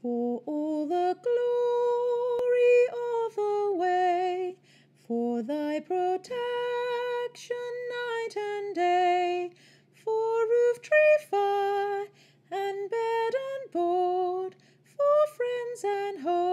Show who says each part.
Speaker 1: For all the glory of the way, for thy protection night and day, for roof, tree, fire, and bed and board, for friends and home.